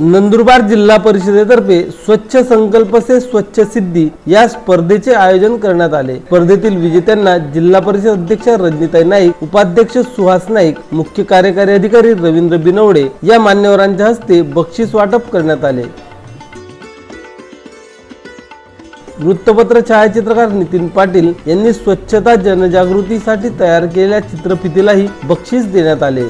नंदुरबार जिल्हा परिषदेतर्फे स्वच्छ संकल्प से स्वच्छ सिद्धी या स्पर्धेचे आयोजन करण्यात आले. स्पर्धेतील विजेत्यांना जिल्हा परिषद अध्यक्ष रजनीताई नाईक उपाध्यक्ष सुहास नाईक मुख्य कार्यकारी अधिकारी रवींद्र बिनवडे या मान्यवरांच्या हस्ते बक्षीस वाटप करण्यात आले. वृत्तपत्र छायाचित्रकार नितीन पाटील यांनी स्वच्छता जनजागृतीसाठी तयार केलेल्या चित्रफितीलाही बक्षीस देण्यात आले.